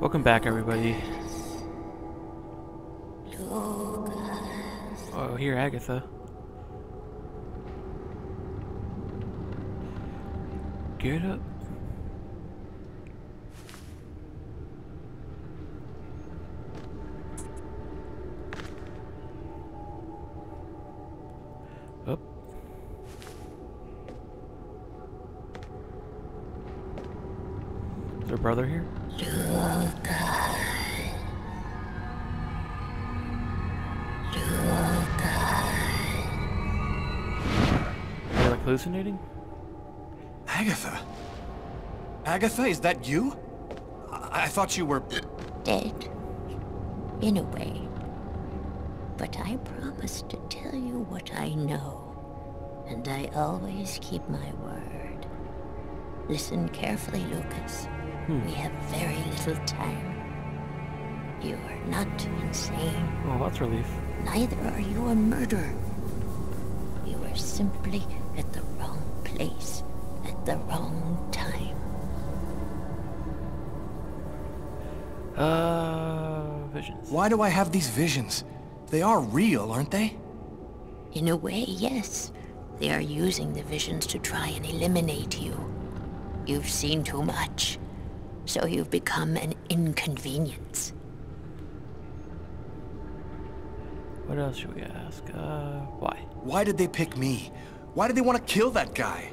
Welcome back, everybody. Oh, here, Agatha. Get up. Up. Is there a brother here? Are you like hallucinating? Agatha? Agatha, is that you? I, I thought you were... Dead. In a way. But I promise to tell you what I know. And I always keep my word. Listen carefully, Lucas. We have very little time. You are not insane. Oh, that's relief. Neither are you a murderer. You are simply at the wrong place at the wrong time. Uh, visions. Why do I have these visions? They are real, aren't they? In a way, yes. They are using the visions to try and eliminate you. You've seen too much, so you've become an inconvenience. What else should we ask? Uh, why? Why did they pick me? Why did they want to kill that guy?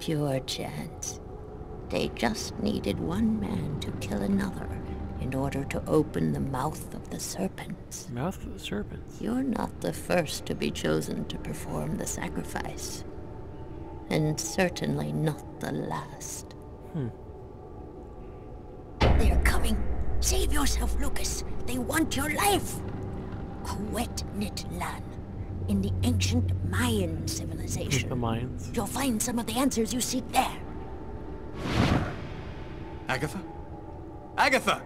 Pure chance. They just needed one man to kill another in order to open the mouth of the serpents. Mouth of the serpents. You're not the first to be chosen to perform the sacrifice. And certainly not the last. Hmm. They're coming. Save yourself, Lucas. They want your life. Kuwait Nitlan, in the ancient Mayan civilization. The Mayans. You'll find some of the answers you seek there. Agatha? Agatha!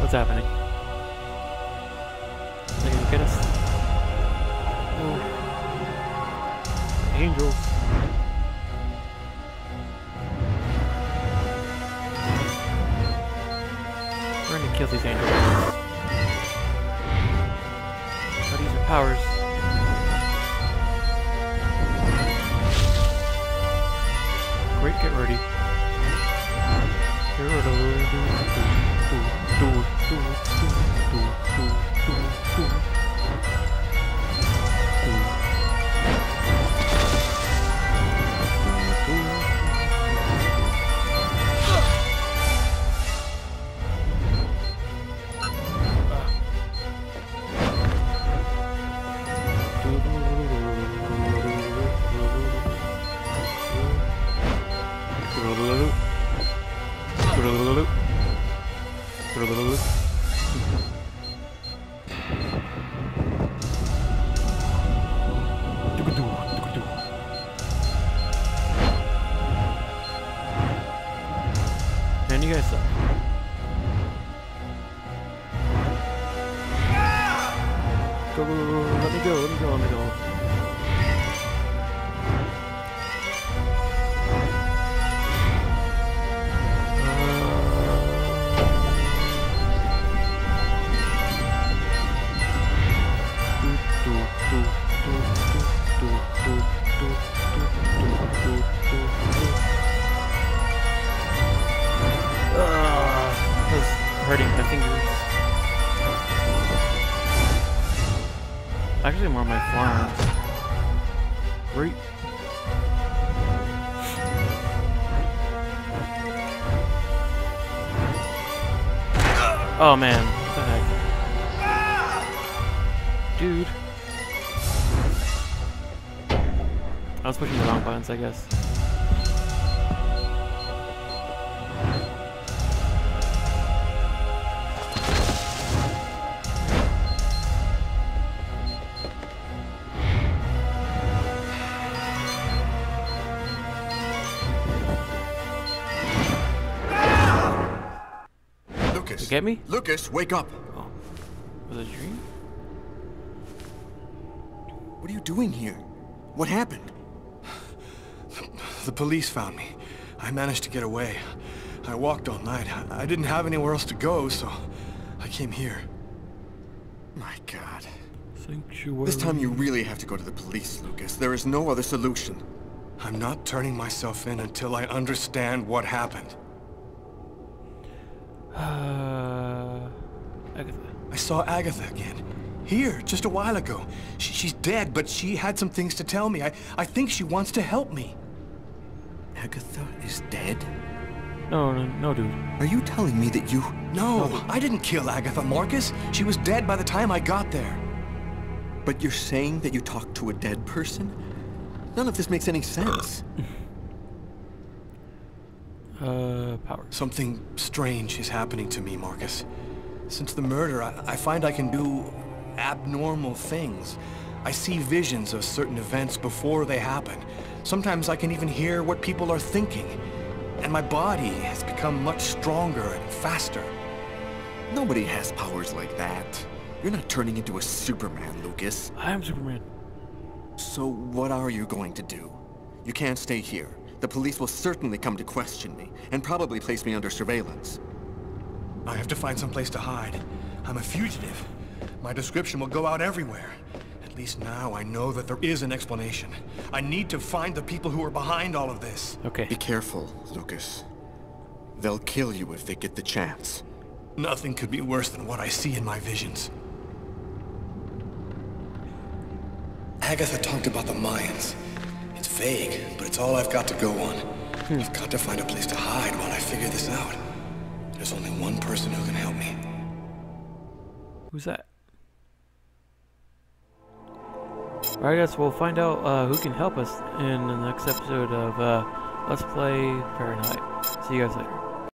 What's happening? Are they gonna get us? Angels. We're gonna kill these angels. But these are powers. Great, get ready. Get ready. Man, you guys suck. Go, go, go, go, let me go, let me go, let me go. Fingers. Actually, more my forearms. Right. Oh man, what the heck? Dude. I was pushing the wrong buttons, I guess. Get me? Lucas, wake up. Oh. Was it a dream? What are you doing here? What happened? The police found me. I managed to get away. I walked all night. I didn't have anywhere else to go, so I came here. My god. Sanctuary. This time you really have to go to the police, Lucas. There is no other solution. I'm not turning myself in until I understand what happened. Uh, Agatha. I saw Agatha again. Here, just a while ago. She, she's dead, but she had some things to tell me. I, I think she wants to help me. Agatha is dead? No, no, no, dude. Are you telling me that you... No, I didn't kill Agatha, Markus. She was dead by the time I got there. But you're saying that you talked to a dead person? None of this makes any sense. Uh, power. Something strange is happening to me, Markus. Since the murder, I, I find I can do abnormal things. I see visions of certain events before they happen. Sometimes I can even hear what people are thinking. And my body has become much stronger and faster. Nobody has powers like that. You're not turning into a Superman, Lucas. I am Superman. So what are you going to do? You can't stay here. The police will certainly come to question me, and probably place me under surveillance. I have to find some place to hide. I'm a fugitive. My description will go out everywhere. At least now I know that there is an explanation. I need to find the people who are behind all of this. Okay. Be careful, Lucas. They'll kill you if they get the chance. Nothing could be worse than what I see in my visions. Agatha talked about the Mayans. It's vague, but it's all I've got to go on. Hmm. I've got to find a place to hide while I figure this out. There's only one person who can help me. Who's that? Alright guys, we'll find out uh, who can help us in the next episode of uh, Let's Play Fahrenheit. See you guys later.